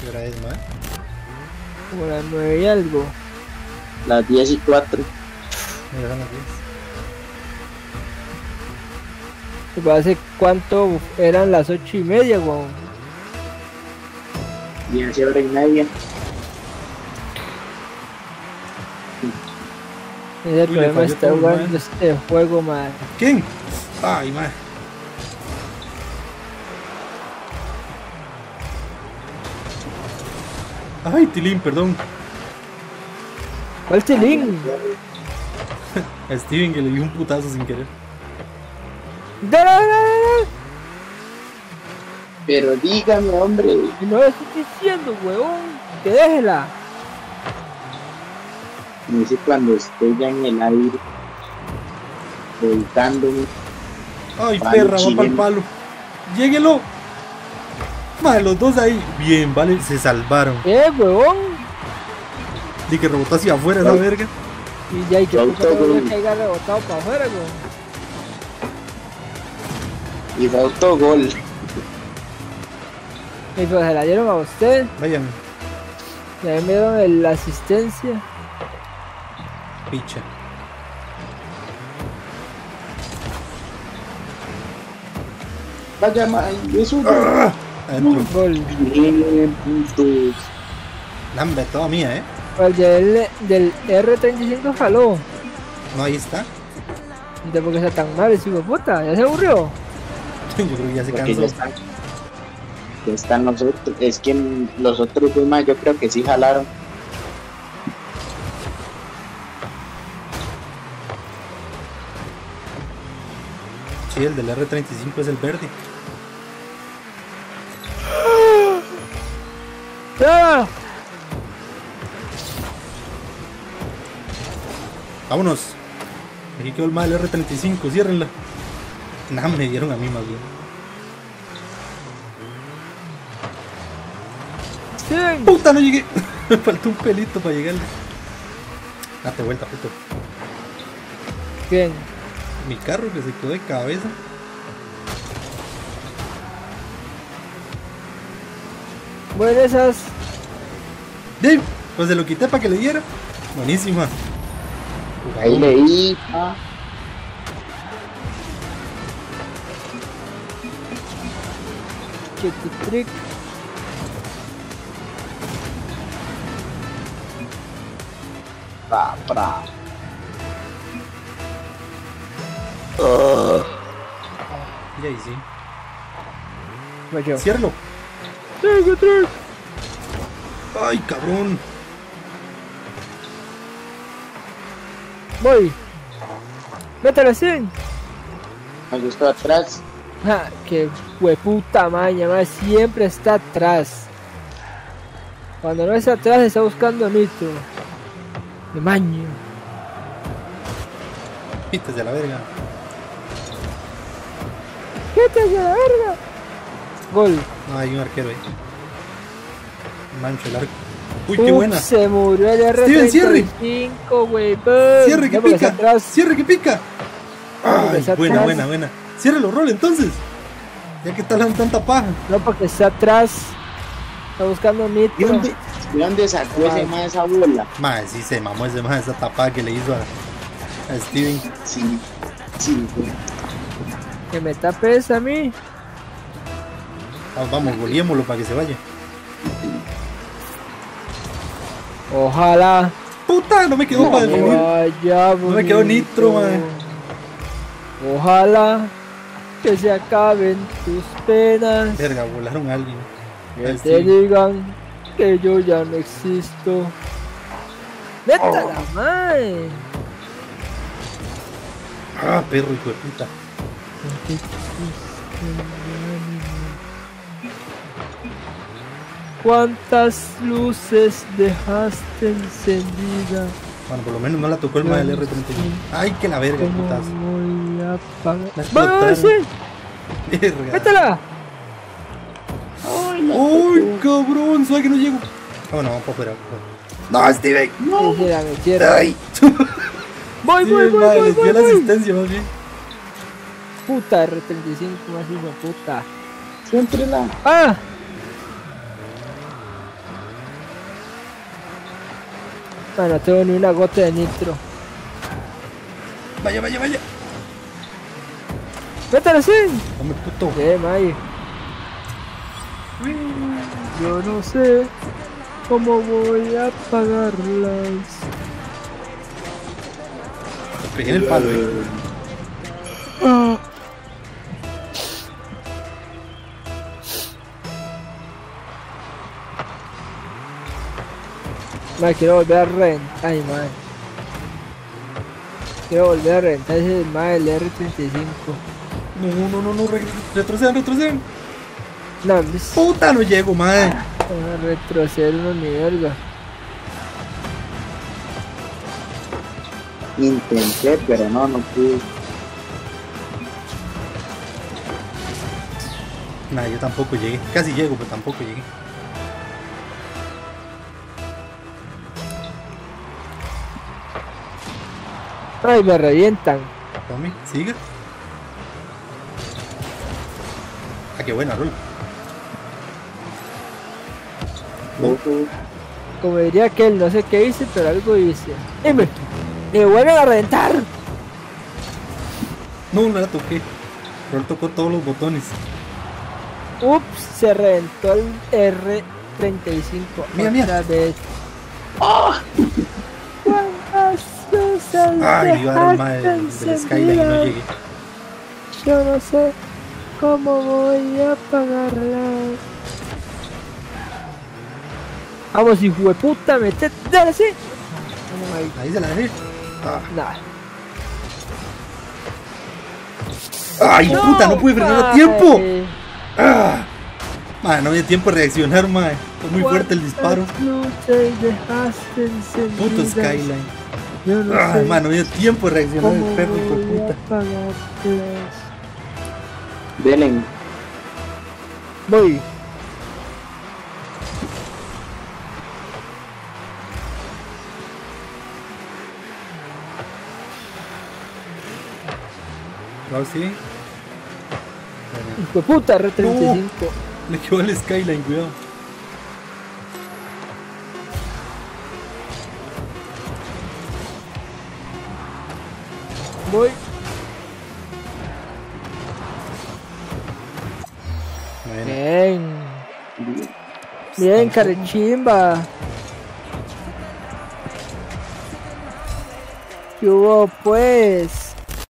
¿Qué hora es, man? Como las 9 y algo. Las 10 y 4. Mira, son las 10. ¿Te parece cuánto eran las 8 y media, weón? Y hace hora y media. Ese es el Uy, problema todo, jugando este juego, man. ¿Quién? Ay, man. Ay, Tilín, perdón. ¿Cuál tilín? A Steven que le dio un putazo sin querer. Pero dígame, hombre. No lo estoy diciendo, weón. Que déjela. Me dice cuando estoy ya en el aire. Voltándome. Ay, perra, va para el palo. Lléguelo. Madre, los dos ahí. Bien, vale, se salvaron. ¿Qué, weón? Di que rebotó hacia afuera esa verga. Y ya, y que haya rebotado para afuera, weón. Y fue autogol. Y pues se la dieron a usted. Vayan, Y a mí me dieron el- la asistencia. picha. Vaya, man. Eso Ah, Adentro. Gol. Bien, puntos. Lambe, toda mía, eh. El del, del R35 jaló. No, ahí está. ¿De por qué está tan mal ese puta? ¿Ya se aburrió? Yo creo que ya se Porque ya cansó. están. Ya están los otros. Es que los otros dos más yo creo que sí jalaron. Sí, el del R35 es el verde. ¡Ya! Vámonos. Aquí quedó el mal R35, ciérrenla. Nah, me dieron a mí más bien. ¡Sí! ¡Puta, no llegué! Me faltó un pelito para llegarle. Date vuelta, puto. Bien. Mi carro que se quedó de cabeza. Bueno, esas. Dave, pues se lo quité para que le diera. Buenísima. Ahí leí. ah, trick. pra, pra. Y ahí sí. Voy yo. Chiqui trick. Ay, cabrón. Voy. Mételo así. Me gustó atrás. Ja, que hueputa maña, más siempre está atrás. Cuando no está atrás está buscando nitro. De maño. Pítese a la verga. ¡Quítese a la verga! Gol. No, hay un arquero ahí. Mancho el arco. Uy, qué Uf, buena. Se murió el Steven, cierre. R35, güey. Cierre que pica. Cierre que pica. Ay, buena, atrás. buena, buena. Ciérralo, rol entonces. Ya que está dando tanta paja. No, porque está atrás. Está buscando ¿De nitro. dónde, de dónde sacó ese más esa bola? Madre, sí se mamó ese más esa tapada que le hizo a, a Steven. Sí, sí, güey. Que me tapes a mí. Ah, vamos, goleémoslo para que se vaya. Ojalá. Puta, no me quedó para definir. vaya No me quedó nitro, man. Ojalá que se acaben tus penas. Verga, volaron a alguien. Que te digan que yo ya no existo. ¡Neta la madre! Ah, perro, hijo de puta. ¿Cuántas luces dejaste encendidas? Bueno, por lo menos no la tocó el mal del R31. Ay, que la verga, ¿Cómo putazo. voy a apagar? Verga. ¡Métela! ¡Uy, cabrón! ¿Sabes que no llego? Ah, no, vamos para afuera. No, Steven. No. La metieron. Ay. Voy, Sí, voy, voy, voy, les dio voy, la voy. asistencia más bien. Puta R35, más hijo puta. Siempre la. ¡Ah! Ah, no tengo ni una gota de nitro. Vaya, vaya, vaya. ¡Métale así! Hombre, puto. ¿Qué, May? Yo no sé cómo voy a pagarlas. Pegué en el palo, eh. May, quiero volver a rentar. Ay, May. Quiero volver a rentar ese May, el R35. No, no, no, no, re- retrocedan, retrocedan. No, pues, Puta, no llego, madre. a retroceder uno ni verga. Intenté, pero no, no pude. Nah, yo tampoco llegué. Casi llego, pero tampoco llegué. Ay, me revientan. Tome, siga. Ah, qué buena, Rol. Como diría aquel, no sé qué hice, pero algo hice. Y me, vuelven a reventar. No, no la toqué. Rol tocó todos los botones. Ups, se reventó el R35. Mira, mira. Vez. ¿Cuántas luces Ay, iba a dar madre dejaste del, Skyline y no llegué. Yo no sé cómo voy a pagarlas. Vamos, hijo de puta, metete, dale, sí. Vamos ahí. Ahí se la dejé. Ah. Nah. Ay, puta, no pude frenar a tiempo. Ah. Madre, no había tiempo de reaccionar, madre. Fue muy fuerte el disparo. Puto Skyline. Yo no Ah, sé madre, no había tiempo de reaccionar el perro, hijo puta. Delen. Voy. ¿No, sí? Bueno, Hijo de puta, R35. Le quedó el Skyline, cuidado. Voy. Bueno, Bien. Bien, carechimba. ¿Qué hubo, pues?